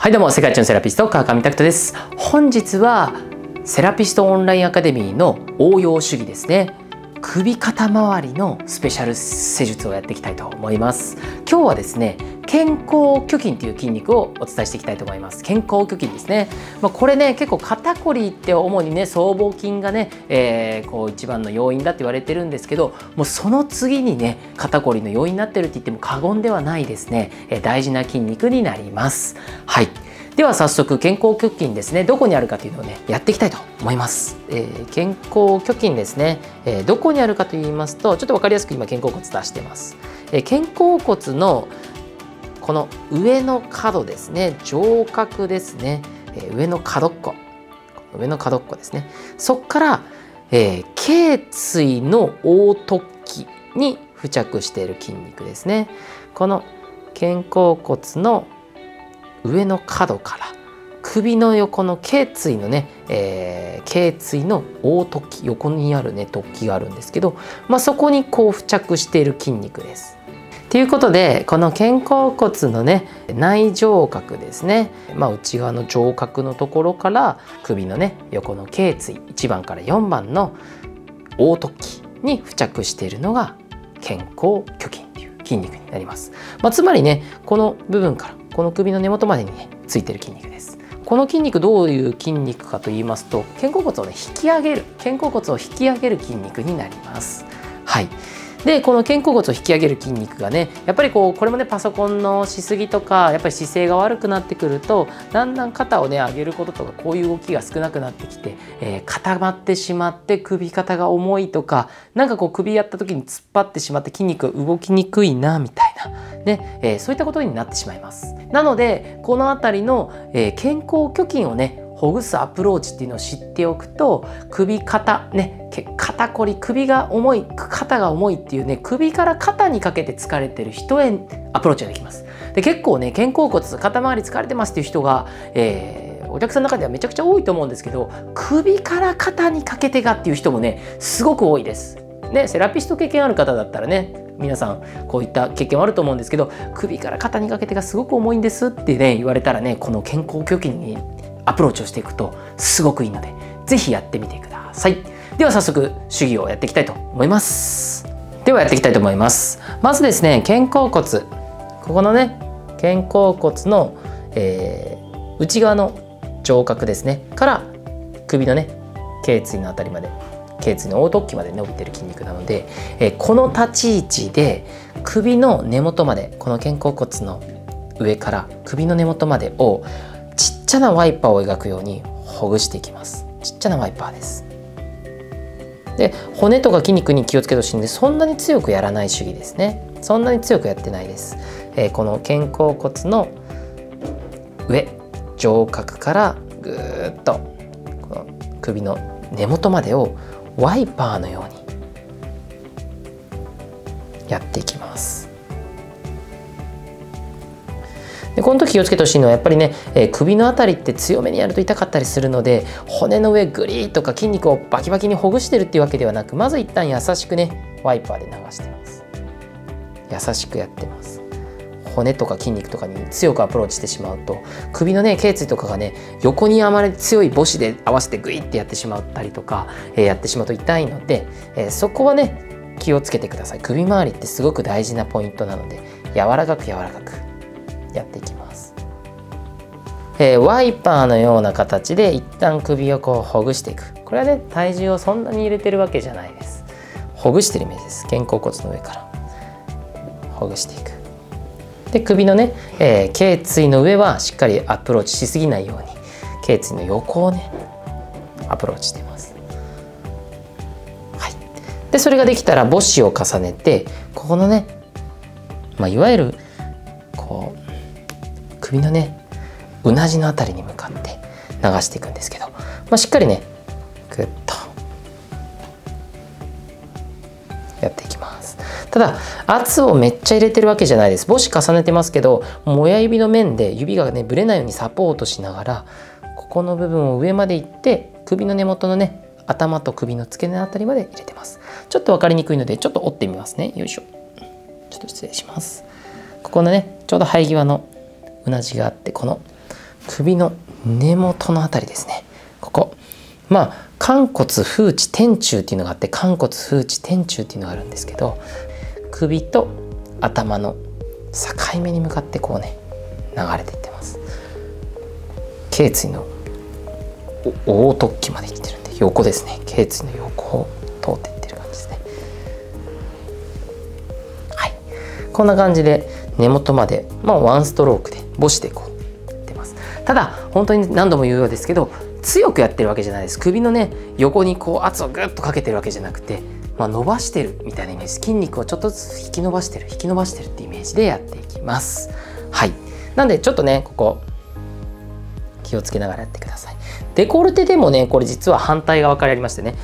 はいどうも世界一のセラピスト川上拓人です。本日はセラピストオンラインアカデミーの応用主義ですね。首肩周りのスペシャル施術をやっていきたいと思います。今日はですね健康虚筋という筋肉をお伝えしていきたいと思います。健康虚筋ですね、まあ、これね結構肩こりって主にね僧帽筋がね、えー、こう一番の要因だって言われてるんですけどもうその次にね肩こりの要因になってるって言っても過言ではないですね、えー、大事な筋肉になります。はい。では早速健康胸筋ですね。どこにあるかというのをねやっていきたいと思います、えー、健康虚筋ですね、えー、どこにあるかと言いますとちょっと分かりやすく今肩甲骨出してます、えー、肩甲骨のこの上の角ですね。上角ですね、え上の角っこ。上の角っこですね。そこから、え頸椎の凹凸筋に付着している筋肉ですね。この肩甲骨の上の角から首の横の頸椎のね、えー、頸椎の大突起横にあるね突起があるんですけど、まあ、そこにこう付着している筋肉です。ということでこの肩甲骨のね内上角ですね、まあ、内側の上角のところから首のね横の頸椎1番から4番の大突起に付着しているのが肩甲虚筋という筋肉になります。まあ、つまりねこの部分からこの首の根元までにねついてる筋肉です。この筋肉どういう筋肉かと言いますと肩甲骨をね引き上げる肩甲骨を引き上げる筋肉になります。はい。でこの肩甲骨を引き上げる筋肉がねやっぱりこうこれもねパソコンのしすぎとかやっぱり姿勢が悪くなってくるとだんだん肩をね上げることとかこういう動きが少なくなってきて、えー、固まってしまって首肩が重いとかなんかこう首やった時に突っ張ってしまって筋肉が動きにくいなみたいな、ねえー、そういったことになってしまいます。なのでこの辺りの、えー、健康虚筋をねほぐすアプローチっていうのを知っておくと首肩ね肩こり首が重い肩が重いっていうね首から肩にかけて疲れてる人へアプローチができます。で結構ね肩甲骨肩周り疲れてますっていう人が、えー、お客さんの中ではめちゃくちゃ多いと思うんですけど首から肩にかけてがっていう人もねすごく多いです。ねセラピスト経験ある方だったらね皆さんこういった経験はあると思うんですけど首から肩にかけてがすごく重いんですってね言われたらねこの健康虚筋にアプローチをしていくとすごくいいので是非やってみてください。では早速手技をやっていきたいと思います。ではやっていきたいと思います。まずですね肩甲骨。ここのね肩甲骨の、えー、内側の上角ですね。から首のね頸椎のあたりまで頸椎の凹凸起まで伸びてる筋肉なので、えー、この立ち位置で首の根元までこの肩甲骨の上から首の根元までをちっちゃなワイパーを描くようにほぐしていきます。ちっちゃなワイパーです。で骨とか筋肉に気をつけてほしいんでそんなに強くやらない主義ですね。そんなに強くやってないです、えー、この肩甲骨の上上角からぐーっとこの首の根元までをワイパーのようにやっていきます。でこの時気をつけてほしいのはやっぱりね、えー、首の辺りって強めにやると痛かったりするので骨の上グリーとか筋肉をバキバキにほぐしてるっていうわけではなくまず一旦優しくねワイパーで流してます。優しくやってます。骨とか筋肉とかに強くアプローチしてしまうと首のね頸椎とかがね横にあまり強い母子で合わせてグイってやってしまったりとか、えー、やってしまうと痛いので、えー、そこはね気をつけてください。首周りってすごく大事なポイントなので柔らかく柔らかく。やっていきます、えー、ワイパーのような形で一旦首をこうほぐしていく。これはね体重をそんなに入れてるわけじゃないです。ほぐしてるイメージです。肩甲骨の上から。ほぐしていく。で首のね、えー、頸椎の上はしっかりアプローチしすぎないように。頸椎の横をねアプローチしてます。はい、でそれができたら母子を重ねてここのね、まあ、いわゆるこう首のねうなじの辺りに向かって流していくんですけど、まあ、しっかりねグッとやっていきます。ただ圧をめっちゃ入れてるわけじゃないです。母子重ねてますけど親指の面で指がねぶれないようにサポートしながらここの部分を上までいって首の根元のね頭と首の付け根あたりまで入れてます。ちょっと分かりにくいのでちょっと折ってみますね。よいしょ。ちょっと失礼します。ここのねちょうど生え際のうなじがあってこの首の根元のあたりですね。ここ。まあ寛骨風池天柱っていうのがあって寛骨風池天柱っていうのがあるんですけど首と頭の境目に向かってこうね流れていってます。頸椎の大突起まで来てるんで横ですね。頸椎の横を通っていってる感じですね。はい。こんな感じで根元までまあワンストロークで母子でこうやってます。ただ本当に何度も言うようですけど強くやってるわけじゃないです。首のね横にこう圧をグッとかけてるわけじゃなくてまあ、伸ばしてるみたいなイメージ。筋肉をちょっとずつ引き伸ばしてる引き伸ばしてるってイメージでやっていきます。はい。なんでちょっとねここ気をつけながらやってください。デコルテでもねこれ実は反対側からやりましてね